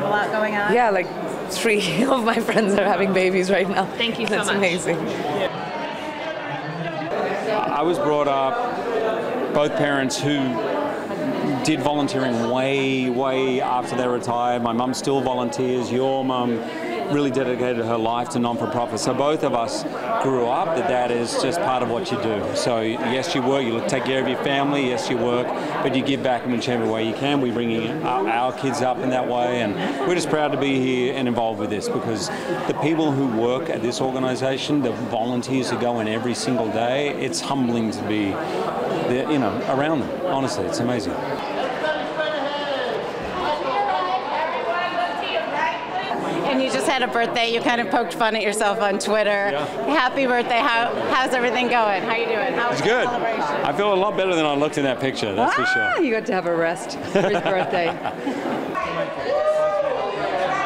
lot going on? Yeah, like three of my friends are having babies right now. Thank you so That's much. amazing. I was brought up both parents who did volunteering way, way after they retired. My mum still volunteers. Your mum really dedicated her life to non-for-profit. So both of us grew up that that is just part of what you do. So yes, you work, you take care of your family. Yes, you work, but you give back in whichever way you can. We're bringing our, our kids up in that way, and we're just proud to be here and involved with this because the people who work at this organisation, the volunteers who go in every single day, it's humbling to be, you know, around them. Honestly, it's amazing. You just had a birthday. You kind of poked fun at yourself on Twitter. Yeah. Happy birthday. How, how's everything going? How you doing? How was It's the good. celebration? I feel a lot better than I looked in that picture. That's for Ah, sure. you got to have a rest for his birthday.